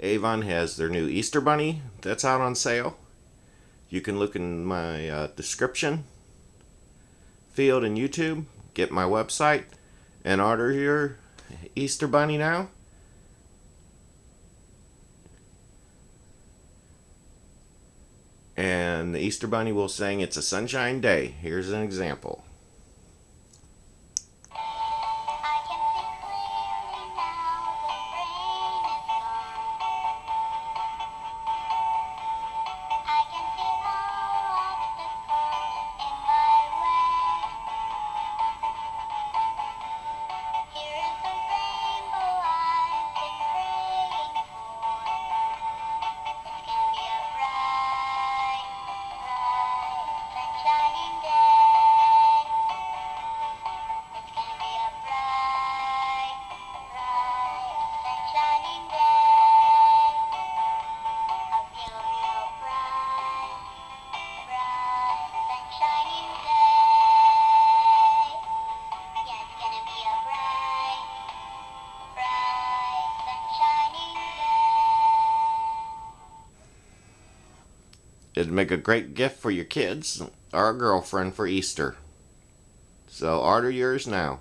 Avon has their new Easter Bunny that's out on sale. You can look in my uh, description field in YouTube, get my website, and order your Easter Bunny now. And the Easter Bunny will sing It's a Sunshine Day. Here's an example. It'd make a great gift for your kids or a girlfriend for Easter. So order yours now.